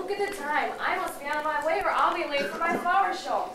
Look at the time. I must be on my way or I'll be late for my flower show.